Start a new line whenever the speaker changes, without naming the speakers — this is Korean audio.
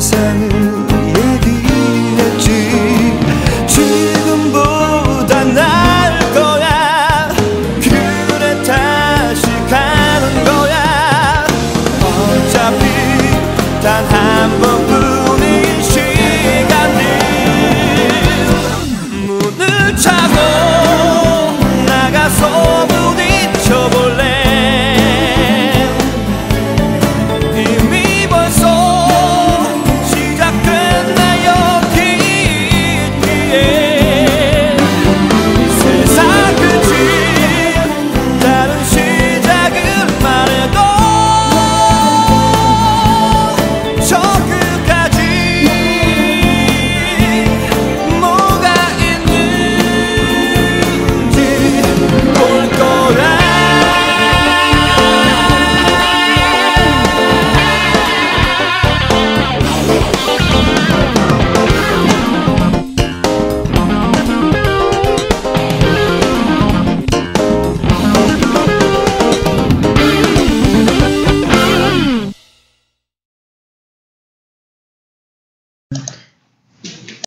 세상 얘기했지. 지금보다 나을 거야. 그래 다시 가는 거야. 어차피 단 한 번뿐.